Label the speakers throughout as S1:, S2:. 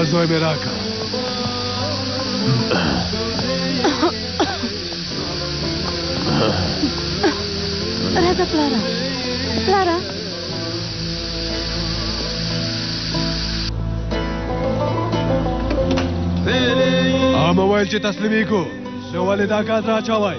S1: ازوی مې راکړه
S2: راځه پلاره پلاره
S1: ما ویل چې تسلیمېږو نو ولې دا
S3: ګاز راچوئ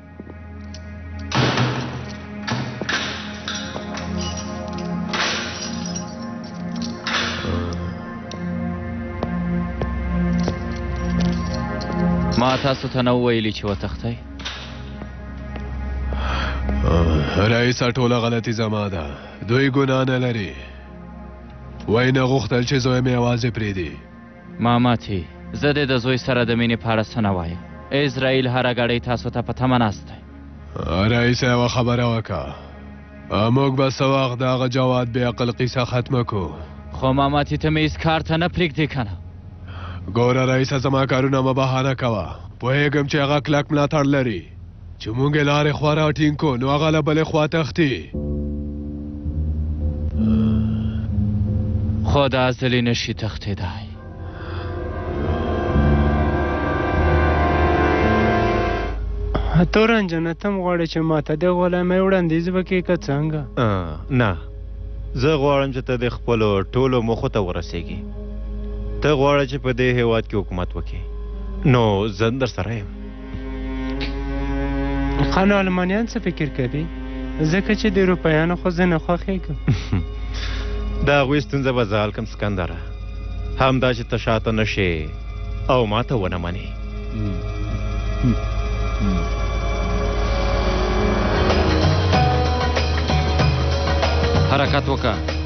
S3: ما تاسو ته نه ویلي چې وتښتئ
S1: رئیسه ټوله غلطي زما ده دوی ګناه نه لري وای نه غوښتل چې زوی مې یوازې پرېږدي
S3: ماماتي زه دې د زوی سره د مینې په اړه څه نه وایم اسرائیل هره ګړۍ تاسو ته په تمه ناست دی
S1: رئیس یوه خبره وکړه موږ به څه وخت د هغه جواد بې عقل قیصه ختمه کو
S3: خو ماماتي ته مې هیڅ کار ته نه پرېږدې که نه
S1: ګوره رئیسه زما کارونه مه بهانه کوه پوهېږم چې هغه کلک ملاتړ لري چې مونږ لارې خوا را ټینګ کو نو هغه له بلې خوا تښتي
S3: خو دا ځلې نشي تښتېدای
S4: تورن جنه تم غواړې چې ما ته د غلامۍ وړاندیز وکړې که څنګه
S5: نه زه غواړم چې ته د خپلو ټولو موخو ته ورسېږي ته غواړې چې په دې هیواد کې حکومت وکړي نو زه در سره یم
S4: خان آلمانیان څه فکر کوي ځکه چې د اروپایانو خو زه نه خوښېږم
S5: د هغوی ستونزه به زه حل کړم سکندره همدا چې ته شاته نه شې او ما ته ونه منې
S3: حرکت وکړه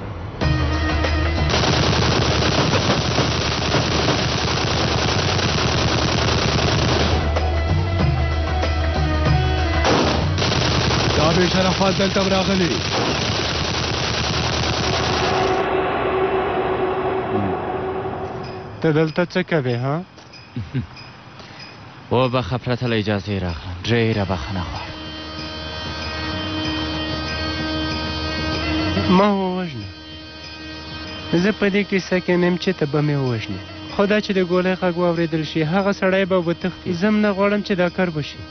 S1: به شرفات دلته راغلي
S4: ته دلته څه کوې ها
S3: و بخه پرته له اجازه راغلم ډیره بخنه غواړم
S4: ما ووژنه زه په دې کیسه کې نیم چې ته به مې ووژنې خو دا چې د ګولۍ غږ واورېدل شي هغه سړی به وتښتي زه هم نه غواړم چې دا کار وشي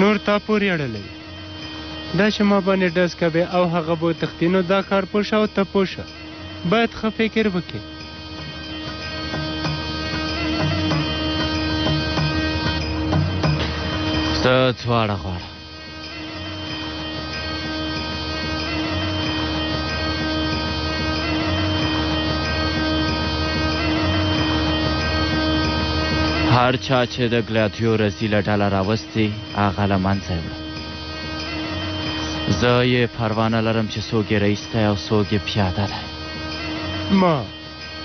S4: نور تا پورې اړلی دا چې ما باندې ډز کوي او هغه به تختی نو دا کار پوشه او ته پوشه باید ښه فکر وکړي
S3: ته څواړه غواړه هر چا چې د ګلاتیو رزیله ډله راوستې هغه له منځه یې وړه زه یې پروا نه لرم چې څوک یې رئیس دی او څوک یې پیاده دی
S4: ما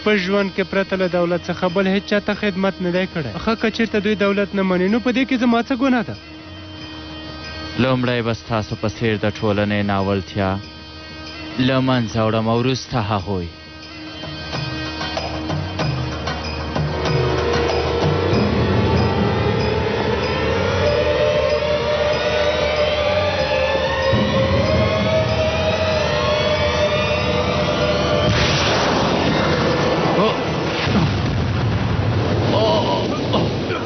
S4: په ژوند کې پرته له دولت څخه بل هیچا ته خدمت نه دی کړی ښه که چېرته دوی دولت نه مني نو په دې کې زما څه ګناه ده
S3: لومړی به ستاسو په څیر د ټولنې ناولتیا له منځه وړم او وروسته هغوی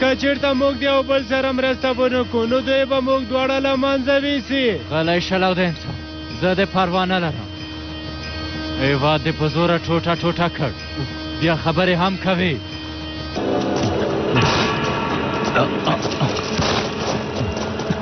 S4: که چېرته موږ د یو بل سره مرسته ونه کړو نو دوی به موږ دواړه له منځه ویسي
S3: غلی شه لودین صاحب زه دې پروا نه لرم هېواد دې په زوره ټوټه ټوټه کړ بیا خبرې هم کوي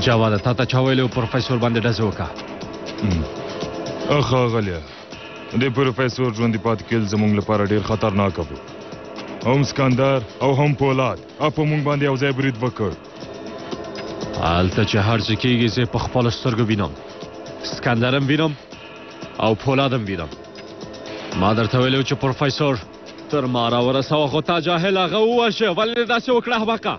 S6: جواده تا ته چا ویلو پروفیسور باندې ډزې وکړه
S7: اخا غلیا د پروفیسور ژوندي پاتې کېدل زموږ لپاره ډېر خطرناک وو هم سکندر او هم پولاد په موږ باندې یو ځای برید وکړ
S6: هلته چې هر څه کېږي زه په خپلو سترګو وینم سکندرم وینم او پولادم وینم ما درته ویلو چې پروفیسور تر ما راورسوه خو تا جاهل هغه ووژه ولې داسې وکړه احمقه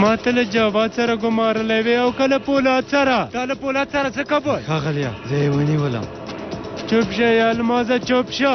S4: ما ته له جواد سره ګمارلی وې او که له پولاد سره دا له پولاد سره څه کبول
S5: ښاغلیه زه یې ونیولم
S4: چوپ شه یا المازه چوپ شه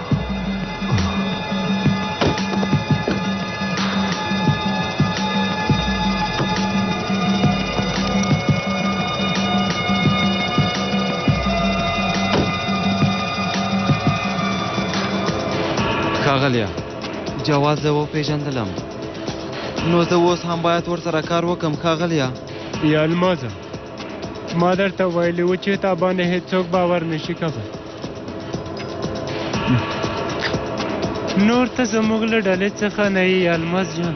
S3: ښاغلیه جواز زه وپېژندلم نو زه اوس هم باید ورسره کار وکم ښاغلیه
S4: یا المازه ما درته ویلي و چې تا باندې هېڅوک باور نشي کولی نور ته زموږ له ډلې څخه نه یې الماس جان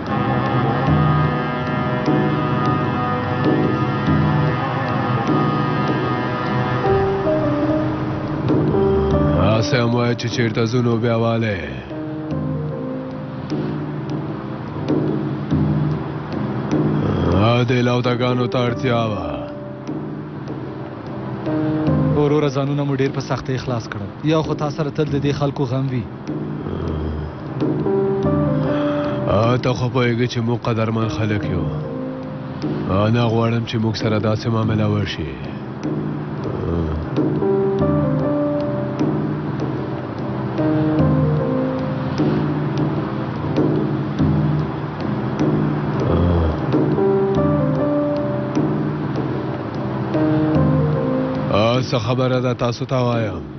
S1: داسې هم وایه چې چېرته ځو نو بیا والی دې لاوتګانو ته اړتیا وه
S8: وروره ځانونه مو ډېر په سختۍ خلاص کړل یو خو تا سره تل د دې خلکو غم وي
S1: ته خو پوهېږې چې موږ قدرمن خلک یو نه غواړم چې موږ سره داسې معامله وشي څه خبره ده تاسو ته وایم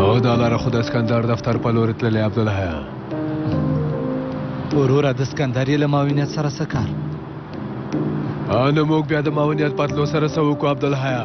S1: او دا لاره خو د اسکندر دفتر په لورې تللې عبدالحیا
S8: وروره د اسکندر یې له معاونیت سره څه کار
S1: نو موږ بیا د معاونیت پتلو سره څه وکړو عبدالحیا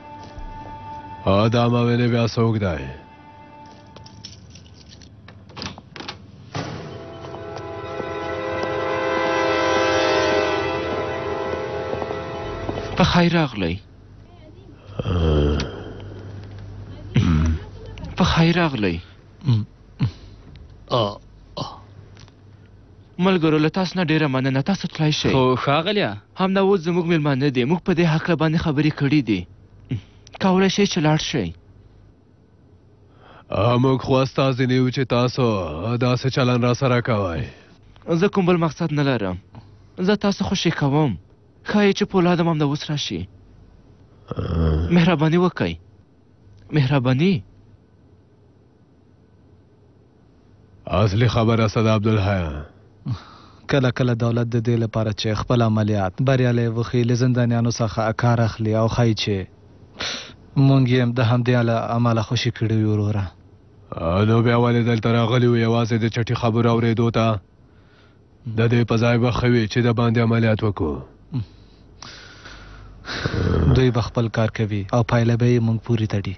S1: او دا ما ویلې بیا څوک دی
S9: په خیر راغلی په خیر راغلی ملګرو له تاسو نه ډېره مننه، تاسو تلای شئ.
S10: خو ښاغلیه!
S9: همدا اوس زموږ مېلمانه دي، موږ په دې هکله باندې خبرې کړې دي. کولای شئ چې لاړ شئ.
S1: موږ خو استازي نه یو چې تاسو داسې چلند راسره کوئ.
S9: زه کوم بل مقصد نه لرم. زه تاسو خوشې کوم. ښایي چې پولاد هم همدا اوس راشي. مهرباني وکړئ. مهرباني.
S1: اصلي خبره څه ده عبدالحی؟
S8: کله کله دولت د دې لپاره چې خپل عملیات بریالی وښيي له زندانیانو څخه کار اخلي او ښايي چې موږ یې د همدې امله خوشي کړي یو وروره.
S1: نو بیا ولې دلته راغلي یو یوازې د چټي خبرو اورېدو ته؟ د دې په ځای به ښه وي چې د باندې عملیات وکړو.
S8: دوی به خپل کار کوي او پایله به یې موږ پورې تړي.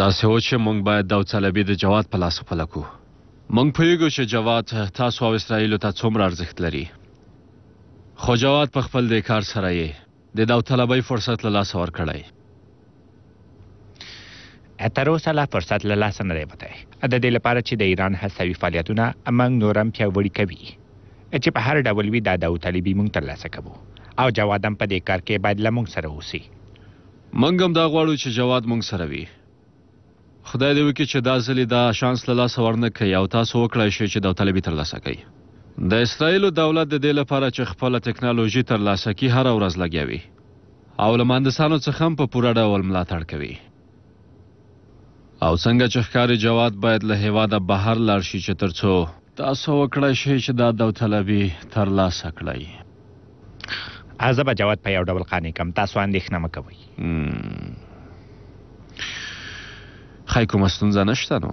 S6: دا سه و چې مونږ باید دا طلبي د جواد په لاس پلکو مونږ پوهیږو چې جواد تاسو او اسرایل ته څومره ارزښت لري خو جواد په خپل د کار سره یې د داوطلبۍ فرصت له لاسه ورکړی.
S11: تر اوسه لا فرصت له لاسه نه دی وتی. د دې لپاره چې د ایران هستوي فعالیتونه موږ نور هم پیاوړي کوي. چې په هر ډول وي دا داوطلبي موږ تر لاسه کوو. او جواد هم په دې کار کې باید له موږ سره اوسي.
S6: موږ هم دا غواړو چې جواد موږ سره وي. خدای دې وکړي چې دا ځلې دا شانس له لاسه ورنه کوي او تاسو وکړای شئ چې داوطلبي ترلاسه کړئ. د اسراییلو دولت د دې لپاره چې خپله تکنالوژي ترلاسه کړي هره ورځ لګیا وي او له مهندسانو څخه هم په پوره ډول ملاتړ کوي. او څنګه چې ښکاري جواد باید له هېواده بهر لاړ شي چې ترڅو تاسو وکړای شئ چې دا داوطلبي ترلاسه کړئ.
S11: زه به جواد په یو ډول قانع کم تاسو اندېښنه مه کوئ
S6: ښایي کومه ستونزه نشته نو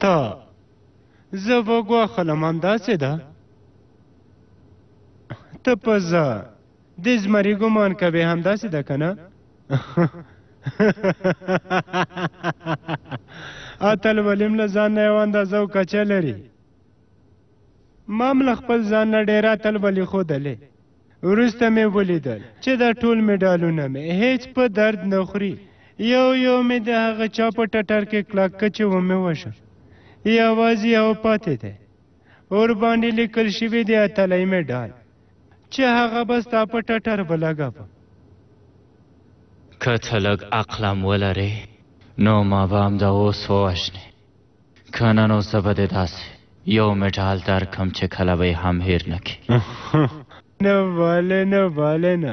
S4: تا زه وګواخلم همداسې ده ته په ځه د زمري ګمان کوې همداسې ده که نه اتل ولیم له ځان نه یو اندازه او کچه لري ما هم له خپل ځان نه ډېر اتل ولي ښودلی وروسته مې ولیدل چې دا ټول مډالونه مې هیڅ په درد نه خوري یو یو مې د هغه چا په ټټر کې کلک که چې ومې وشه یوازې یو پاتې دی اور باندې لیکل شوي دی اتلی مډال چې هغه به ستا په ټټر ولګوم.
S9: که ته لږ عقل هم ولرې، نو ما به همدا اوس ووژنې، که نه نو زه به دې داسې یو مډال درکړم چې کله به یې هم هېر نه کړې.
S4: نه والې نه والې نه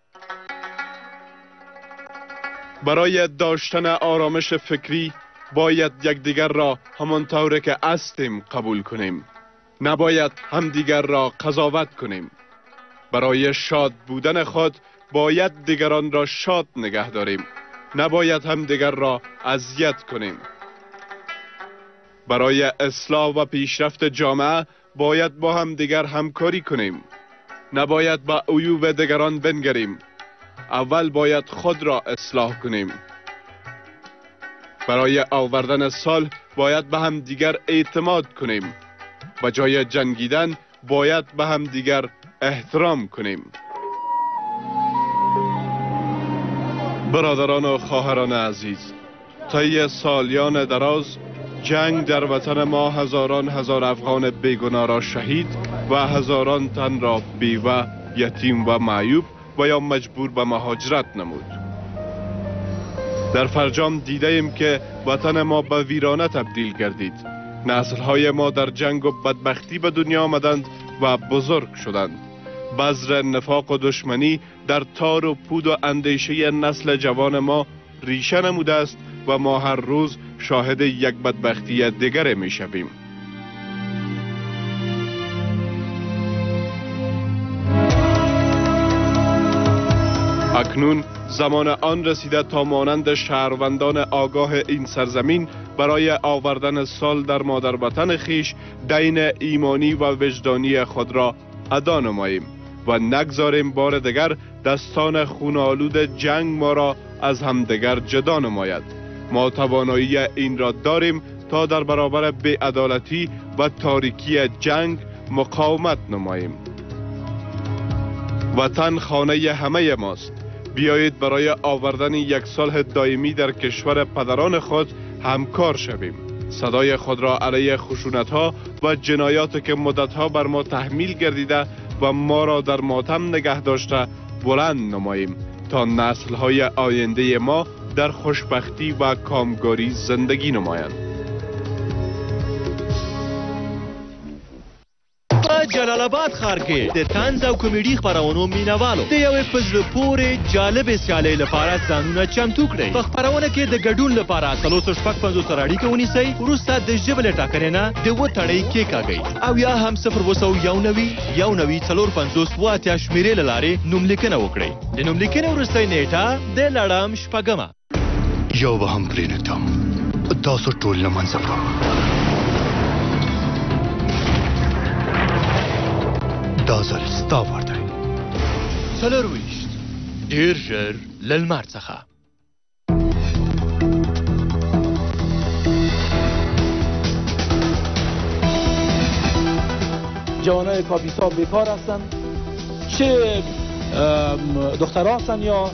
S12: برای داشتن آرامش فکری باید یکدیگر را همانطور که هستیم قبول کنیم نباید همدیگر را قضاوت کنیم برای شاد بودن خود باید دیگران را شاد نگه داریم نباید همدیگر را اذیت کنیم برای اصلاح و پیشرفت جامعه باید با همدیگر همکاری کنیم نباید به عیوب دیگران بنگریم اول باید خود را اصلاح کنیم برای آوردن سال باید به هم دیگر اعتماد کنیم و جای جنگیدن باید به هم دیگر احترام کنیم برادران و خواهران عزیز طی سالیان دراز جنگ در وطن ما هزاران هزار افغان بیگنا را شهید و هزاران تن را بیوه یتیم و معیوب و یا مجبور به مهاجرت نمود در فرجام دیده ایم که وطن ما به ویرانه تبدیل گردید های ما در جنگ و بدبختی به دنیا آمدند و بزرگ شدند بذر نفاق و دشمنی در تار و پود و اندیشه نسل جوان ما ریشه نموده است و ما هر روز شاهد یک بدبختی دیگر می شویم اکنون زمان آن رسیده تا مانند شهروندان آگاه این سرزمین برای آوردن سال در مادر وطن خیش دین ایمانی و وجدانی خود را ادا نماییم و نگذاریم بار دیگر دستان خونالود جنگ ما را از همدگر جدا نماید ما توانایی این را داریم تا در برابر بیعدالتی و تاریکی جنگ مقاومت نماییم وطن خانه همه ماست بیایید برای آوردن یک صلح دائمی در کشور پدران خود همکار شویم صدای خود را علیه خشونت ها و جنایاتی که مدت ها بر ما تحمیل گردیده و ما را در ماتم نگه داشته بلند نماییم تا نسل های آینده ما در خوشبختی و کامگاری زندگی نمایند
S5: په جلال آباد ښار کې د طنز او کمیډي خپرونو مینوالو د یوې په زړه پورې جالبې سیالۍ لپاره ځانونه چمتو کړئ په خپرونه کې د ګډون لپاره څلور سوه شپږ پنځوس سره اړیکه ونیسئ وروسته د ژبې له ټاکنې نه د و تړۍ کېکاږئ او یا هم صفر اووه سوه یو نوي یو نوي څلور پنځوس اووه اتیا شمېرې له لارې نوملیکنه وکړئ د نوملیکنې وروستۍ نېټه د لړم شپږمه
S13: یو به هم پرې نه تم تاسو ټول له منځه وړم دا ځل ستا وار دی
S5: څلور ویشت ډېر ژر له لمر څخه
S14: جوانای کاپیسا بیکار هستند چه دخترها هستند یا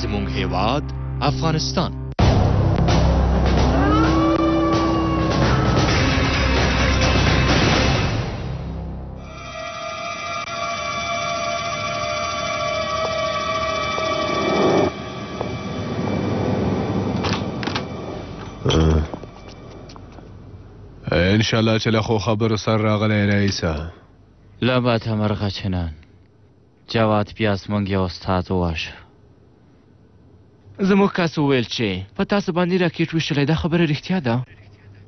S5: زموږ هیواد افغانستان
S1: ان شاء الله چې له خو خبر سر راغلی رئیسه
S3: لا با تمر غچنان جواد پیاز مونږ یو استاد وواژه.
S9: زموږ کس وویل چې په تاسو باندې راکټ ویشلی دا خبره رښتیا ده؟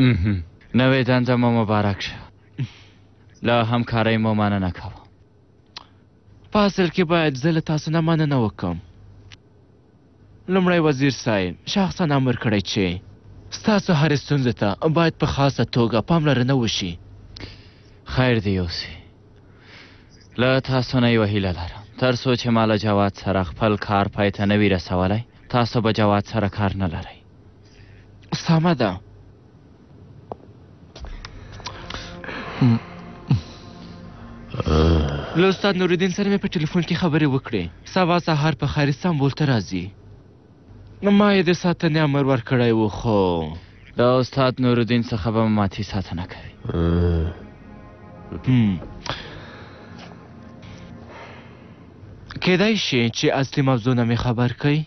S3: مهم. نوې دنده مو مبارک شه. له همکارۍ مو مننه کوم.
S9: په اصل کې باید زه له تاسو نه مننه وکړم. لومړی وزیر صاحب شخصا امر کړی چې ستاسو هرې ستونزې ته باید په خاصه توګه پاملرنه وشي.
S3: خیر دې یوسي. له تاسو نه یوه هیله لرم، تر څو چې ما له جواد سره خپل کار پای ته نه وي رسولی، تاسو به جواد سره کار نه لرئ.
S9: سمه ده. له استاد نورالدین سره مې په ټلیفون کې خبرې وکړې سبا سهار په خیر استانبول ته راځي نو ما یې د ساتنې امر ورکړی و خو
S3: د استاد نورالدین څخه به ماتي ساتنه کوي
S9: کېدای شي چې اصلي موضوع نه مې خبر کړئ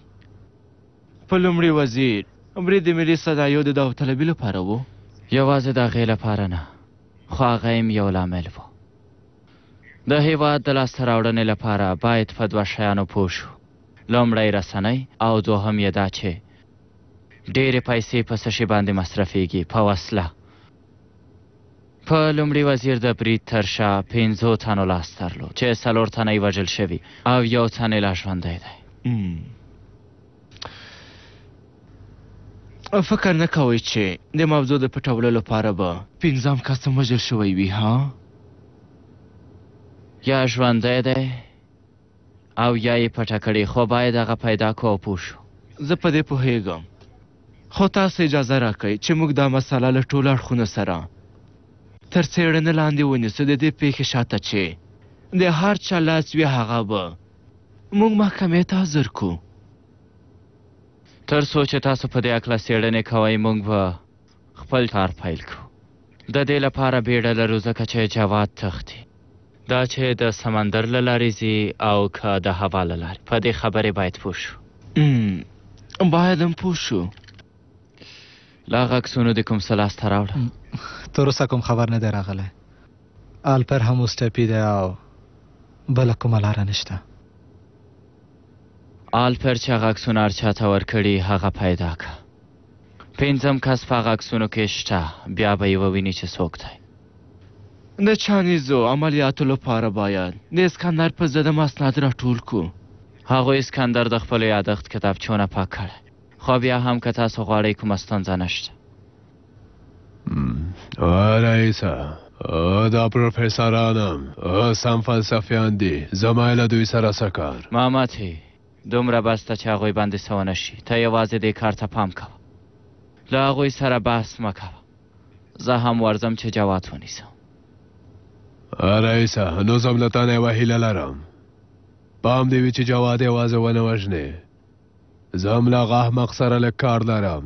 S9: په لومړي وزیر برید د ملي صدایو د داوطلبي لپاره وو؟
S3: یوازې د هغې لپاره نه، خو هغه هم یو لامل وو. د هېواد د لاسته راوړنې لپاره باید په دوه شیانو پوه شو، لومړی رسنۍ او دوهم یې دا چې ډېرې پیسې په څه شي باندې مصرفېږي، په وسله. په لومړي وزیر د برید تر شا پنځو تنو لاس درلود چې څلور تنه یې وژل شوي او یو تن یې لا ژوندی دی
S9: فکر نه کوئ چې د موضوع د پټولو لپاره به پنځم کس هم وژل شوی وي ها
S3: یا ژوندی دی او یا یې پټه کړې خو باید هغه پیدا کو او پوه شو
S9: زه په دې پوهېږم خو تاسو اجازه راکړئ چې موږ دا مساله له ټولو اړخونو سره تر څېړنې لاندې ونیسو، د دې پېښې شاته چې د هر چا لاس وي هغه به موږ محکمې ته حاضر کړو.
S3: تر څو چې تاسو په دې هکله څېړنې کوئ موږ به خپل کار پیل کړو د دې لپاره بیړه لرو ځکه چې جواد تختی دا چې د سمندر له لارې ځي او که د هوا له لارې په دې خبرې باید پوه شو
S9: باید هم پوه شو
S3: لا هغه عکسونو د کوم څه لاسته راوړه
S8: تر اوسه کوم خبر نه دی راغلی الپر هم اوس ټپي دی او بله کومه لاره نشته
S3: آلپر چې هغه عکسونه هر چا ته ورکړي هغه پیدا که پنځم کس په هغه عکسونو کې شته بیا به یې وویني چې څوک دی.
S9: د چانیزو عملیاتو لپاره باید د اسکندر په ضد مسند راټول کو.
S3: هغوی اسکندر د خپل یادښت کتابچو نه پاک کړی خو بیا هم که تاسو غواړئ کومه ستونزه نشته.
S1: رئیسه دا پروفیسوران هم سم فلسفیان دي زما له دوی سره څه کار.
S3: مامتې دومره بس ده چې هغوی باندې څه ونه شي ته یوازې دې کار ته پام کوه له هغوی سره بحث مه کوه زه هم ورځم چې جوات ونیسم
S1: رئیسه نو زم له تانه یوه هیله لرم پام دې وي چې جواد یوازې ونه وژنې زه هم له هغه احمق سره لږ کار لرم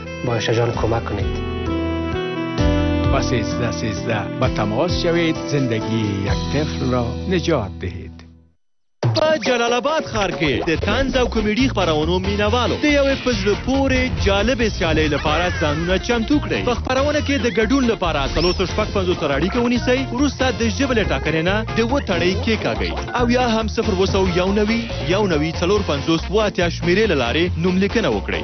S15: باشه جان کمک کنید
S16: با سیزده سیزده با تماس شوید زندگی یک طفل را نجات دهید
S5: په جلال آباد ښار کې د طنز او کمیډي خپرونو مینوالو د یوې په زړه پورې جالبې سیالۍ لپاره ځانونه چمتو کړئ په خپرونه کې د ګډون لپاره څلور سوه شپږ پنځوس سره اړیکه ونیسئ وروسته د ژبې له ټاکنې نه د اووه تړۍ کېکاږئ او یا هم صفر اووه سوه یو نوي یو نوي څلور پنځوس اووه اتیا شمېرې له لارې نوملیکنه وکړئ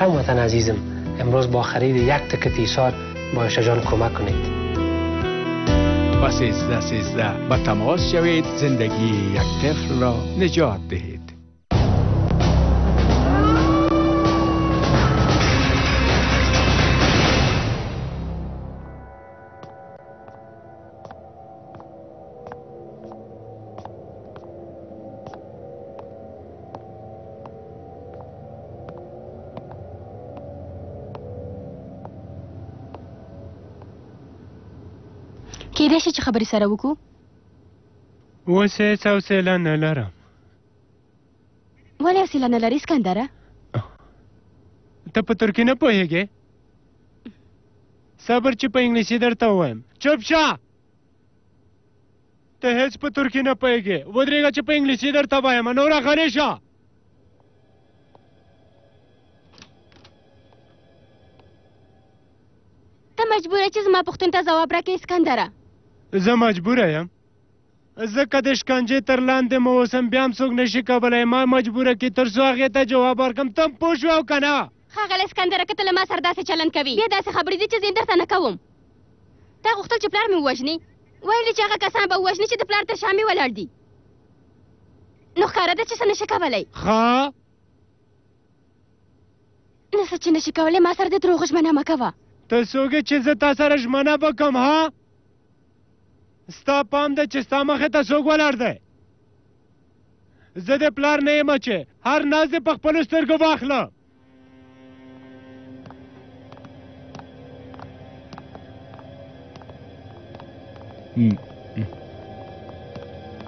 S15: هموطن عزیزم امروز با خرید یک تکت ایسار با جان کمک کنید
S16: با سیزده سیزده با تماس شوید زندگی یک طفل را نجات دهید
S2: کېدای شي چې خبرې سره وکړو
S4: اوس هېڅ حوصله نه لرم
S2: ولې حوصله نه لرې سکندره
S4: ته په ترکي نه پوهېږې صبر چې په انګلیسي درته ووایم چپ شه ته هیڅ په ترکي نه پوهېږې ودرېږه چې په انګلیسي درته وایم نوره غلې شه
S2: ته مجبوره چې زما پوښتنو ته ځواب راکړې سکندره
S4: زه مجبوره یم زه که د شکنجې تر لاندې مو اوسم بیا هم څوک نشي کولی ما مجبوره کړي تر څو هغې ته جواب ورکړم ته هم پوه شوې او که نه
S2: ښاغلی اسکندره که ته له ما سره داسې چلند کوې بیا داسې خبرې دي چې زه یې درته نه کوم تا غوښتل چې پلار مې ووژني ویل چې هغه کسان به ووژني چې د پلار تر شامې ولاړ دي نو ښکاره ده چې څه نشي کولی
S4: ښه
S2: نه څه چې نشي کولی ما سره د دروغو ژمنه مه کوه
S4: ته څوک چې زه تا سره ژمنه به کوم ها ستا پام دی چې ستا مخې ته څوک ولاړ دی زه د پلار نه یم چې هر ناز دې په خپلو سترګو واخله Mm.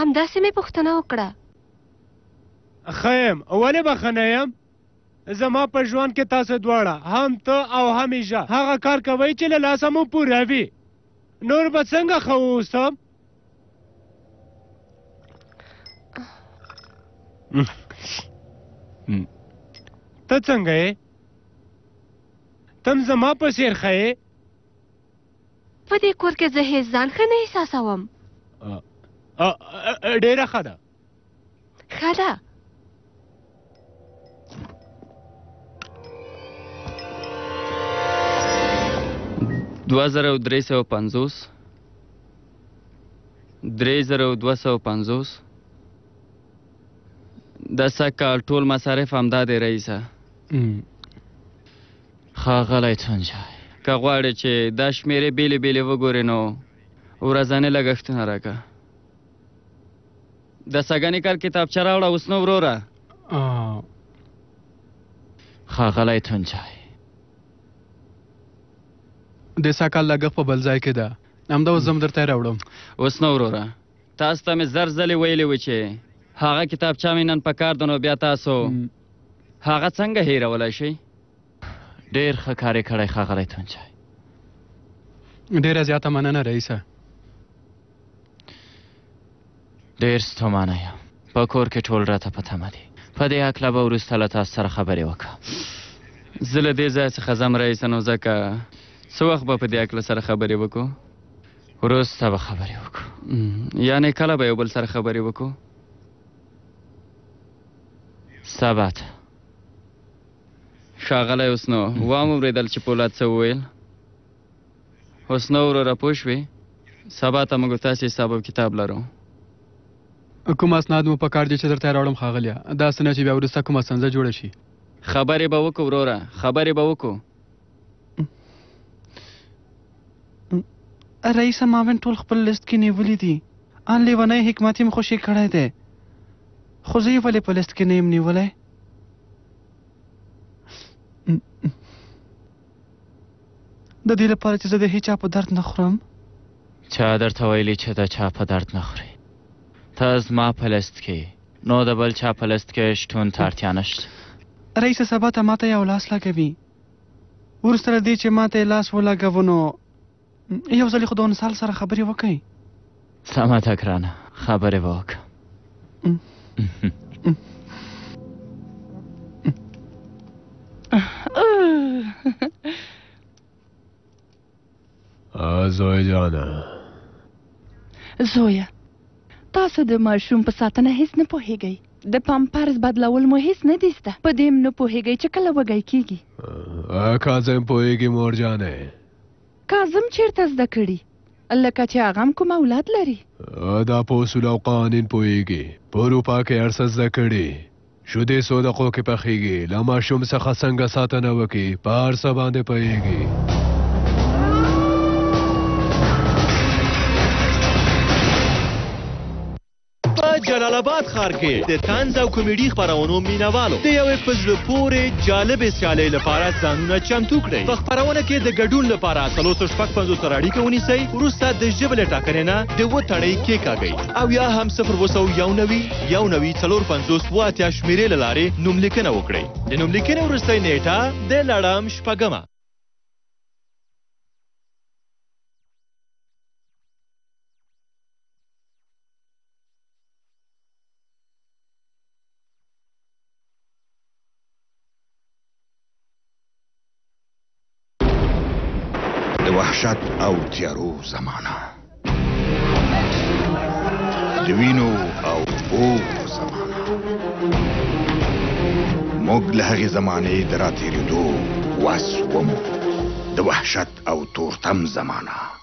S17: همداسې مې پوښتنه وکړه.
S4: ښه یم، ولې به ښه نه یم؟ زما په ژوند کې تاسو دواړه، هم ته او هم ایژا، هغه کار کوئ چې له لاسه مو پوره وي. نور به څنګه ښه واوسم؟ ته څنګه یې؟ ته هم زما په څېر ښه یې؟
S17: په دې کور کې زه هیڅ ځان ښه نه احساسوم
S4: ډیره ښه ده
S17: ښه ده
S10: دوه زره او درې سوه پنځوس درې زره او دوه سوه پنځوس د سږ کال ټول مصارف همدا دی رئیسه
S3: ښاغلی تنجی،
S10: که غواړې چې دا شمېرې بېلې بېلې وګورې نو ورځني لګښتونه راکه. د سګنې کار کتابچه راوړه اوس نو وروره.
S3: ښاغلی تنجی.
S18: د ساکال لګښت په بل ځای کې ده. همدا اوس زم درته راوړم.
S10: اوس نو وروره. تاسو ته مې زر ځلې ویلي و چې هغه کتابچه مې نن په کار ده نو بیا تاسو هغه څنګه هیرولای شي
S3: ډیر ښه کار یې کړی ښاغلی تونچای
S18: ډیره زیاته مننه رئیسه
S3: ډیر ستومانه یم په کور کې ټول راته په تمه دي په دې هکله به وروسته له تاسو سره خبرې وکړم
S10: زه له دې ځای څخه ځم رئیسه نو ځکه څه وخت به په دې هکله سره خبرې وکړو
S3: وروسته به خبرې وکړو
S10: یعنې کله به یو بل سره خبرې وکړو
S3: سبت
S10: ښاغلی حسنو وام وریدل چې پولاد څه وویل حسنو وروره پوه شوې سبا ته موږ تاسې حساب او کتاب لرو
S18: کوم اسناد مو پکار دي چې درته راوړم ښاغلیه دا سنه چې بیا وروسته کومه سنځه جوړه شي
S10: خبرې به وکړو وروره خبرې به وکړو
S19: رئیس ماون ټول خپل لیست کې نیولي دي ان لیونی حکمت یې خوشې کړی دی خو زه یې ولې په لیست کې نه یم نیولی د دې لپاره چې زه د هیچا په درد نه خورم
S3: چا درته ویلي چې د چا په درد نه خوري ته زما په لیست کې نو د بل چا په لست کې شتون ته اړتیا نشته
S19: رئیس سبا ته ماته یو لاس لګوي ورسته له دې چې ماته یې لاس ولګوو نو یو ځلې خو د انسال سره خبرې وکړئ
S3: سمه ده ګرانه خبرې به وکړم
S1: زوی جانه
S20: زویه تاسو د ماشوم په ساتنه هیڅ نه پوهیږئ د پامپرز بدلول مو هیڅ نه دي زده په دې نه پوهیږئ چې کله وږی کیږي
S1: کاظم پوهیږي مور جانه
S20: کاظم چیرته زده کړي لکه چې هغه هم کوم اولاد لري
S1: دا په اصول او قوانین پوهیږي په اروپا کې هر څه زده کړي شودې څو دقو کې پخیږي له ماشوم څخه څنګه ساتنه وکړي په هر څه باندې پوهیږي
S5: جلال آباد ښار کې د طنز او کمیډي خپرونو مینوالو د یوې په زړه پورې جالبې سیالۍ لپاره ځانونه چمتو کړئ په خپرونه کې د ګډون لپاره څلور سوه شپږ پنځوس سره اړیکه ونیسئ وروسته د ژبې له ټاکنې نه د وتړۍ کېکاږئ او یا هم صفر اووه سوه یو نوي یو نوي څلور پنځوس اوه اتیا شمېرې له لارې نوملیکنه وکړئ د نوملیکنې وروستۍ نیټه د لړم شپږمه
S21: د وحشت او تیارو زمانہ د وینو او بو زمانہ موږ له هغې زمانې د راتېرېدو وس ومو د وحشت او تورتم زمانہ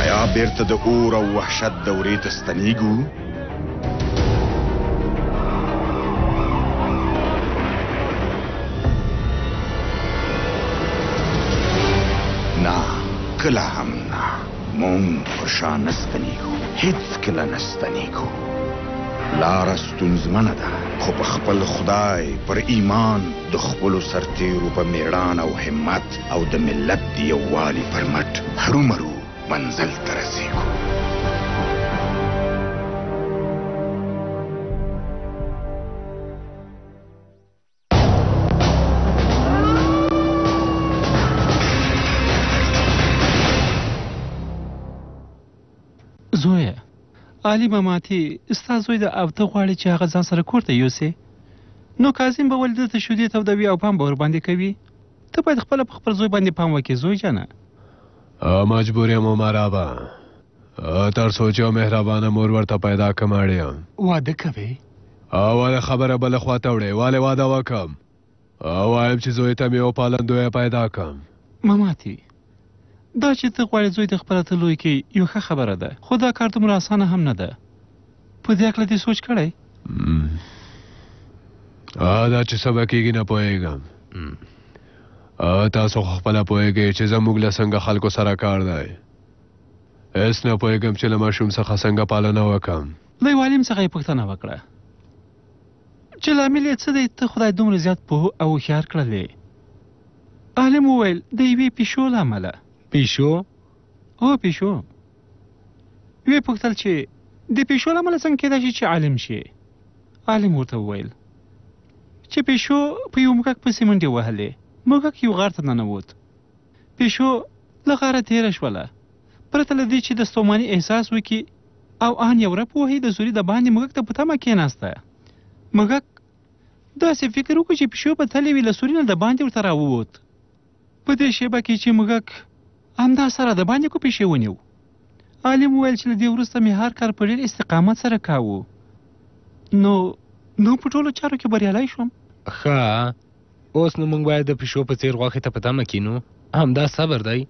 S21: آیا بیرته د اور او وحشت دورې ته ستنیږو نه کله هم نه مونږ په شا نه ستنیږو هیڅ کله نه ستنیږو لاره ستونزمنه ده، خو په خپل خدای، پر ایمان، د خپلو سرتېرو په مېړانه او همت او د ملت د یووالي پر مټ هرومرو منزل ته
S19: رسېږو. عالي مماتي ستا زوی د او ته غواړي چې هغه ځان سره کور ته یوسې نو کاظم به ولې دلته شیدې تودوي او پام به ورباندې کوي ته باید خپله په خپل زوی باندې پام وکړې زوی جانه
S1: مجبور یم عمره به تر څو چې یو مهربانه مور ورته پیدا کړم اړیه
S19: واده کوې
S1: اوله خبره بله خواته وړې والې واده وکم وایم چې زوی ته مې او پالندوی پیدا کم
S19: مماتي دا چې ته غواړې زوی د خپل ته لوی کې یو ښه خبره ده خو دا کار دومره اسانه هم نه ده په دې اکله دې سوچ کړی ا
S1: دا چې سبا کېږي نه پوهېږم تاسو خپل پوهېږئ چې زموږ له څنګه خلکو سره کار دی هیڅ نه پوهېږم چې له ماشوم څخه څنګه پالنه وکم
S19: له یو عالم څخه یې پوښتنه وکړه چې لامل یې څه دی ته خدای دومره زیات پوه او هوښیار کړلې عالم وویل د یوې پیشو له امله
S22: پیشو
S19: هو پیشو وی پوښتل چې د پیشو له امله څنګه کېدای شي چې عالم شي عالم ورته وویل چې پیشو په یو موږک پسې منډې وهلې موږک یو غار ته ننوت پیشو له غاره تېره شوله پرته له دې چې د ستوماني احساس وکړي او ان یوره پوهې د سوري د باندې موږک ته په تمه کېناسته. موږک داسې فکر وکړ چې پیشو به تلې وي له سوري نه د باندې ورته راووت. په دې شیبه کې چې موږک همدا سره د باندې کو پیشې ونیو. عالم وویل چې له دې وروسته مې هر کار په ډېر استقامت سره کاوه. نو نو په ټولو چارو کې بریالی شوم
S22: ښه اوس نو موږ باید د پیشو په څیر غوښې ته په تمه کینو همدا صبر دی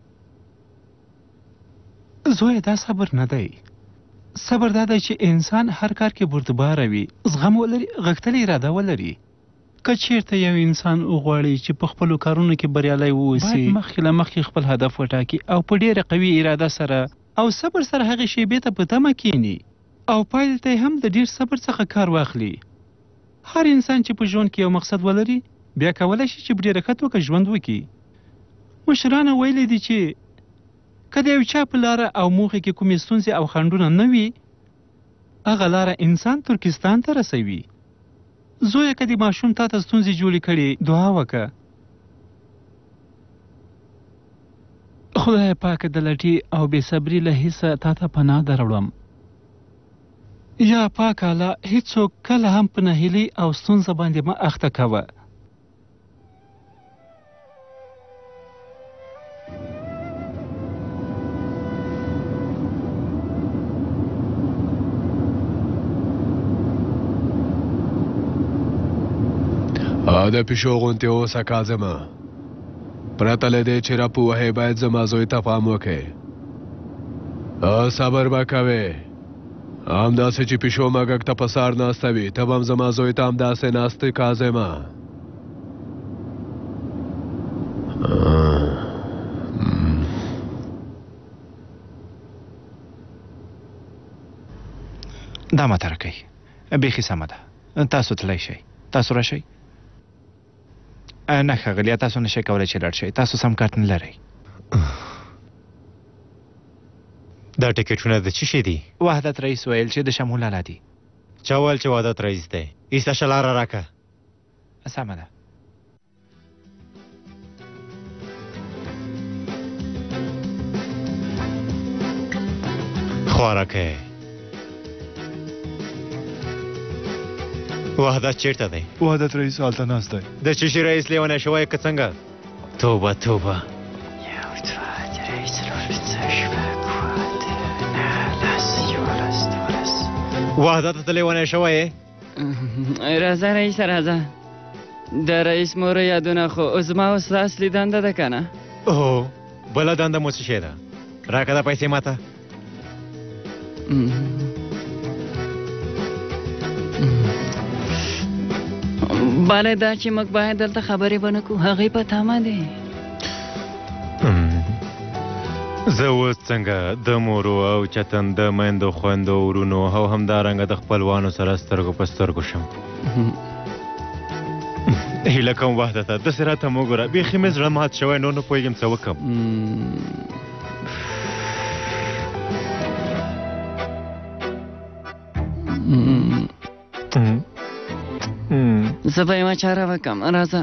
S19: زویه دا صبر نه دی صبر دا دی چې انسان هر کار کې بردباره وي زغم ولري غښتلې اراده ولري که چیرته یو انسان وغواړي چې په خپلو کارونو کې بریالی واوسي باید مخکې له مخکې خپل هدف وټاکي او په ډېره قوي اراده سره او صبر سره هغې شیبې ته په تمه کیني او پایلې ته هم د ډېر صبر څخه کار واخلي هر انسان چې په ژوند کې یو مقصد ولري بیا کولای شي چې په ډېره ښه توګه ژوند وکړي. مشرانو ویلي دي چې که د یو چا په لاره او موخې کې کومې ستونزې او خنډونه نه وي هغه لاره انسان ترکستان ته رسوي. زویه که دې ماشوم تا ته ستونزې جوړې کړي دعا وکړه. خدای پاک د لټي او بې صبري له حسه تا ته پناه دروړم. یا پاک الله هیڅوک کله هم په نهیلی او ستونزه باندې مه اخته کوه.
S1: د پیشو غونتی اوسه کازمه پرته له دې چې راپوهې باید زما زوی ته پام وکړي صبر به کوې همداسې چې پیشو مګک ته په سار ناسته وي ته به هم زما زوی ته همداسې ناست کاظمه
S9: دا مترکۍ بیخي سمه ده تاسو تللی شئ تاسو راشئ نه ښاغليه تاسو نشئ کولای چې لاړ شئ تاسو سم کارت نه لرئ
S23: دا ټکټونه د څه شي دي
S9: وحدت رئیس ویل چې د شمهو لالا دي
S23: چا ویل چې وحدت رئیس دی ایسه شلاره راکه
S9: سمه ده
S23: خوارکه وحدت چیرته دی
S24: وحدت رئیس حالت ناست دی
S23: د چشي رئیس لیونه شوی که څنګه توبه توبه وحدت ته لیونه شوی
S10: راځه رئیس راځه د رئیس مور یادونه خو اوس ما اوس تاسو لیدنده ده که نه
S23: هو بله دنده مو څه شی ده راکه دا پیسې ماته
S10: بله دا چې موږ باید دلته خبرې ونه کړو هغې په تمه دی
S5: زه اوس څنګه د مورو او چتن د میندو خویندو ورونو او همدارنګه د خپلوانو سره سترګو په سترګو شم هیله کوم وحده ته داسې راته مه ګوره بیخي مې زړه مات شوی نور نه پوهېږم څه وکړم
S10: زه به یوه چاره وکړم راځه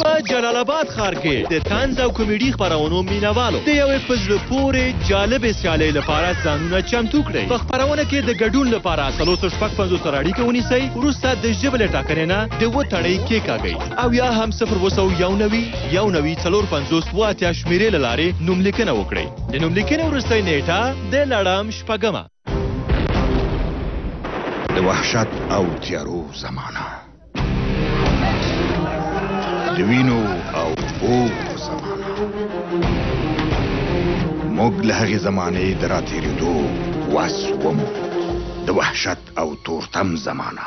S5: په جلال آباد ښار کې د طنز او کمیډي خپرونو مینوالو د یوې په زړه پورې جالبې سیالۍ لپاره ځانونه چمتو کړئ په خپرونه کې د ګډون لپاره څلور سوه شپږ پنځوس سره اړیکه ونیسئ وروسته د ژبې له ټاکنې نه د اووه تڼۍ کېکاږئ او یا هم صفر اووه سوه یو نوي یو نوي څلور پنځوس اووه اتیا شمېرې له لارې نوملیکنه وکړئ د نوملیکنې وروستۍ نېټه د لړم شپږمه
S21: د وحشت او تیارو زمانہ د وینو او اور زمانہ موږ له هغې زمانې د راتېرېدو وس ومو د وحشت او تورتم زمانہ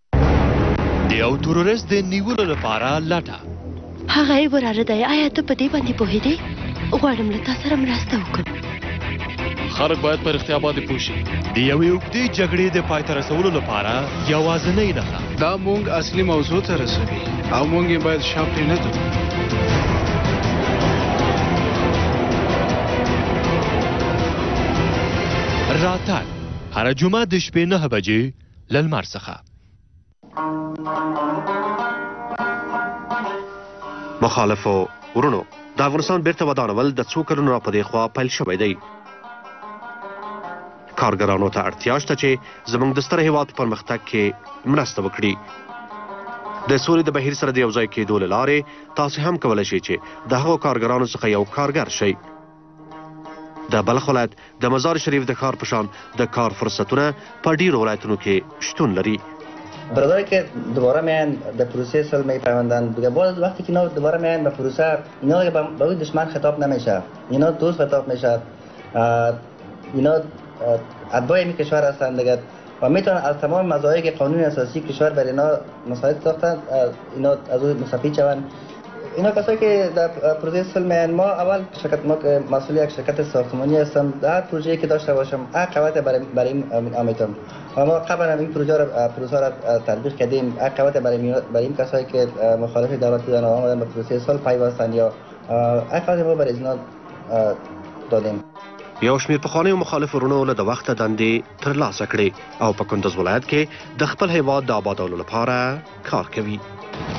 S21: د
S5: یو تروریست د نیولو لپاره لټه
S17: هغه یې وراره دی آیا ته په دې باندې پوهېدې غواړم له تا سره مرسته وکړم
S24: خلک باید په رښتیا باندې پوه شي
S5: د یوې اوږدې جګړې د پای ته رسولو لپاره یوازنۍ نښه
S18: دا مونږ اصلي موضوع ته رسوي او مونږ یې باید شا پرې نه کړو
S5: راتګ هره جمعه د شپې نه بجې له لمر څخه
S25: مخالفو ورونو د افغانستان بیرته ودانول د څو کلونو را په دې خوا پیل شوی دی کارګرانو ته اړتیا شته چې زموږ د ستر هیواد په پرمختګ کې مرسته وکړي د سولې د بهیر سره د یوځای کېدو له لارې تاسو هم کولی شئ چې د هغو کارګرانو څخه یو کارګر شئ د بلخ ولایت د مزار شریف د ښار په شان د کار فرصتونه په ډیرو ولایتونو کې شتون لري
S26: برادر که دوباره میان در پروسه سال می پیوندن بگه باز وقتی که اینا دوباره میان به پروسه اینا به اوی دشمن خطاب نمیشه اینا دوست خطاب میشه اینا ادبای می کشور هستند دیگه و میتوان از تمام مزایایی که قانون اساسی کشور بر اینا مساعد ساخته اینا از او مستفید شوند اینا کسایی که در پروژه سل میان ما اول شرکت ما که مسئول یک شرکت ساختمانی هستم در هر پروژه‌ای که داشته باشم حق قوت برای برای امیتم و ما قبلا این پروژه را پروژه را تطبیق کردیم حق قوت برای برای این کسایی که مخالف دولت بودن آمدن به پروژه سال پیوستن یا حق قوت ما برای اینا دادیم
S25: یو شمیر پخوانیو مخالفو رونو له د وخته دندې تر لاسه کړي او په کندز ولایت کې د خپل هیواد د آبادولو لپاره کار کوي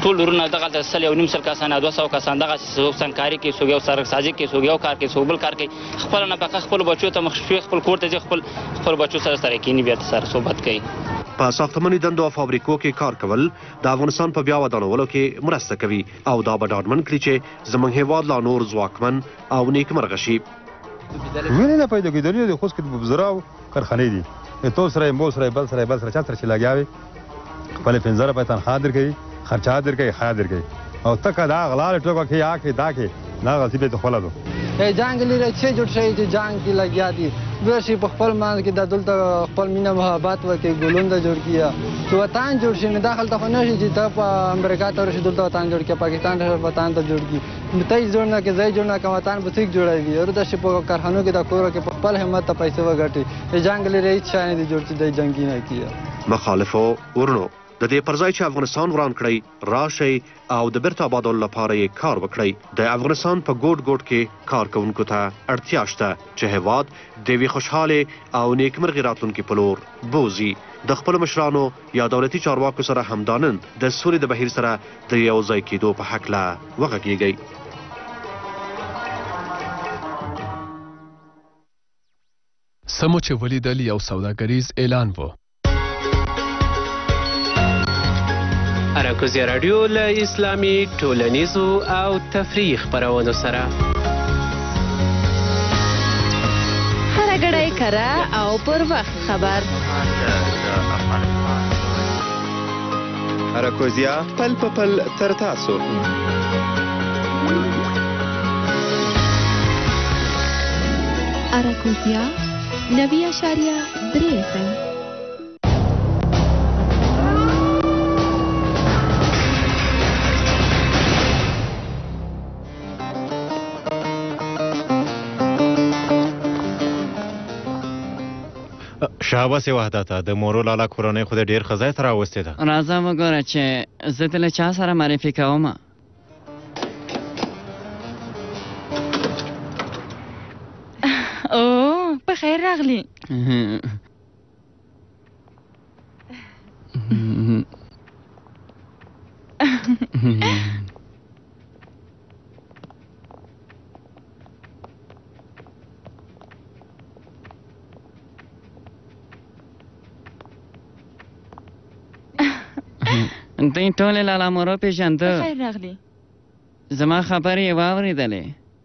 S27: ټول ورونه دغه د سل یو نیم سل کسان او 200 کسان دغه څوک سنکاري کې څوک یو سرک سازي کې څوک یو کار کې څوک بل کار کې خپل نه پخه خپل بچو ته مخ شوي خپل کور ته خپل خپل بچو سره سره کینی بیا سره صحبت کوي
S25: په ساختماني دندو او فابریکو کې کار کول د افغانستان په بیا ودانولو کې مرسته کوي او دا به ډاډمن کړي چې زموږ هیواد لا نور ځواکمن او نیکمرغه شي
S28: وینې نه پیدا کېدلې د خوست کې د بزراو کارخانې دي تو سره مو سره بل سره بل سره چا سره چې لګیا وي خپل پنځره په تنخوا درکوي خرچا درکوي خیا درکوي او تکه دا غلال ټوکه کې یا کې دا کې دا غلطي به ته خوله دو ای
S29: جنگ لري چې جوړ شي چې جنگ کې لګیا دي دوی شي په خپل مان کې د دلته خپل مینه محبت ورکې ګلوند جوړ کیه چې وطن جوړ شي نه داخل ته خو نه شي چې ته په امریکا ته ورشي دلته وطن جوړ کې پاکستان ته وطن ته جوړ کی بتۍ جوړ نه کې ځای جوړ نه کمتان بتیک جوړوي او د شپو کارخانو کې د کورو کې په خپل همت ته پیسې وګټي د جنگ لري هیڅ شای نه جوړ چې د جنگي نه کیه
S25: مخالفو ورونو د دې پر ځای چې افغانستان وران کړئ راشئ او د بیرته آبادولو لپاره یې کار وکړئ د افغانستان په ګوټ ګوټ کې کار کوونکو ته اړتیا شته چې هیواد د یوې خوشحالې او نیکمرغې راتلونکې په لور بوځي د خپلو مشرانو یا دولتي چارواکو سره همدا نن د سولې د بهیر سره د یو ځای کېدو په هکله وغږېږئ. څه
S1: مو چې ولیدل یو سوداګریز اعلان و.
S30: اراکوزیا رادیو له اسلامي ټولنیزو او تفریحي خپرونو سره
S20: هره ګړۍ کره او پر وخت خبر
S31: اراکوزیا پل په پل تر تاسو
S20: اراکوزیا نوی اشاریه درې څنګه
S23: شهباس وحدته د مورو لالا کورنۍ خو د ډیر خزای ته راوستې ده
S10: راځه وګوره چې زه دې له چا سره معرفي کوم
S20: او په خیر راغلی
S10: دوی ټولې
S20: لالامورو
S10: پېژنده
S20: خیر راغلی
S10: زما خبرې یې واورېدلې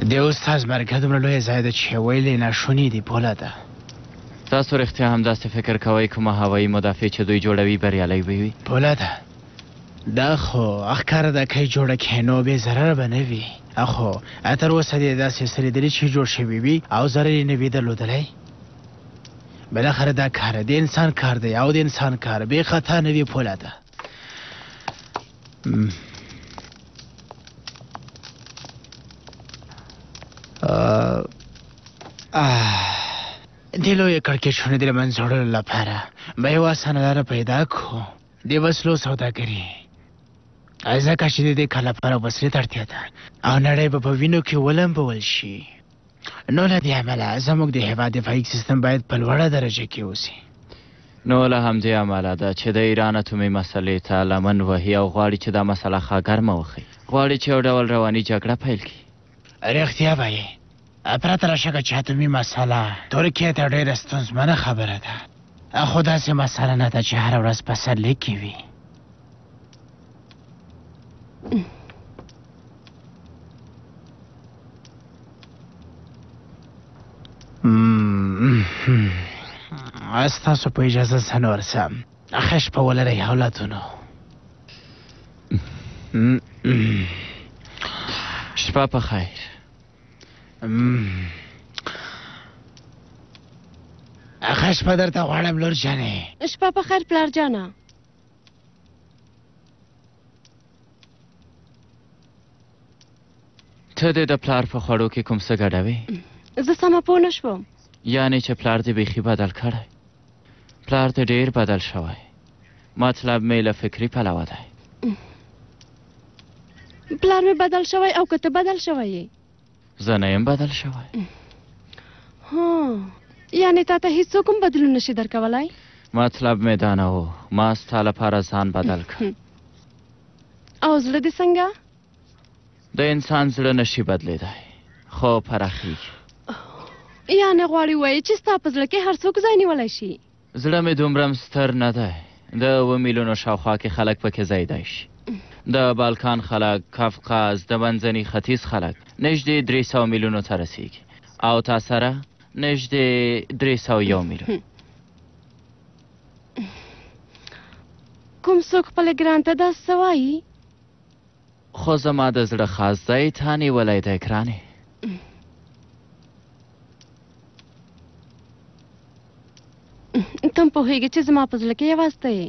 S32: د استاد مرګه دومره لوی ځای ده چې ویل یې ناشونې دي پوله ده
S3: تاسو رښتیا هم داسې فکر کوئ کومه هوایي مدافع چې دوی جوړوي بریالی به وي
S32: پوله ده دا خو اخکاره ده که جوړه کړې نو بې ضرره به نه وي اخو تر اوسه دې داسې څه لیدلي چې جوړ شوي وي او ضرر یې نه وي درلودلی بالاخره دا کار د انسان کار دی او د انسان کار بې خطا نه وي پوله ده د لوی کړکېچونو د له منځه وړلو لپاره به یوه اسانه لاره پیدا کړو د وسلو سوداګري ځکه چې د دې کار لپاره وسلې ته اړتیا ده او نړۍ به په وینو کې ولمبول شي نو له دې امله زموږ د هېواد دفاعي سیستم باید په لوړه درجه کې اوسي
S3: نو له همدې امله ده چې د ایران اتومي مسلې ته لمن وهي او غواړي چې دا مسله ښه ګرمه وخی غواړي چې یو ډول رواني جګړه پیل کړي
S32: رښتیا وایې پرته له شکه چې اتومي مسله ترکیې ته ډېره ستونزمنه خبره ده خو داسې مسله نه ده چې هره ورځ پسرلی کې وي ستاسو په اجازه زه نور څم ښه شپه ولرئ اولادونو
S3: شپه په خیر
S32: ښه شپه درته غواړم لور جانې
S17: شپه په خیر پلار جانه
S3: ته دې د پلار په خوړو کې کوم څه ګډوې
S17: زه سمه پوه نه شوم
S3: یعنې چې پلار دې بیخي بدل کړی پلار دې ډېر بدل شوی مطلب مې له فکري پلوه دی
S17: پلار مې بدل شوی او که ته بدل شوی یې
S3: زه نه یم بدل شوی
S17: ها یعنی تا ته هیڅ کوم بدلون نشي درکولای
S3: مطلب مې دا نه و ما ستا لپاره ځان بدل کړ
S17: او زړه دې څنګه
S3: د انسان زړه نشي بدلیدای خو پراخیږي
S17: یعنی غواړي وایي چې ستا په زړه کې هر څوک ځای نیولی شي
S3: زړه مې دومرم ستر نه دی د اوه میلیونو شاوخوا کې خلک پکې ځایدای شي د بالکان خلک کافقاز د منځني ختیځ خلک نږدې درې سوه میلیونو ته رسیږي او تا سره نږدې درې سوه یو میلیون
S17: کوم څوک خپل ګران ته دا څه وایي
S3: خو زما د زړه خاص ځای تا نیولی دی ګرانې
S17: تم پوهېږي چې زما په زړه کې یوازې ته یې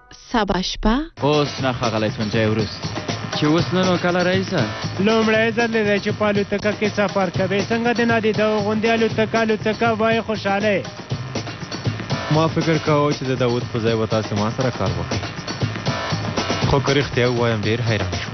S17: سبا شپه
S3: اوس نه خغلی سنجای وروست
S10: چې اوس نه نو کله رئیسه
S9: لومړی ځل دی چې په الوتکه کې سفر کوي څنګه د نادي د غوندې الوتکه الوتکه وای خوشاله
S23: ما فکر کاوه چې د داود په ځای به تاسې ما سره کار وکړئ خو که رښتیا ووایم ډېر حیران شوم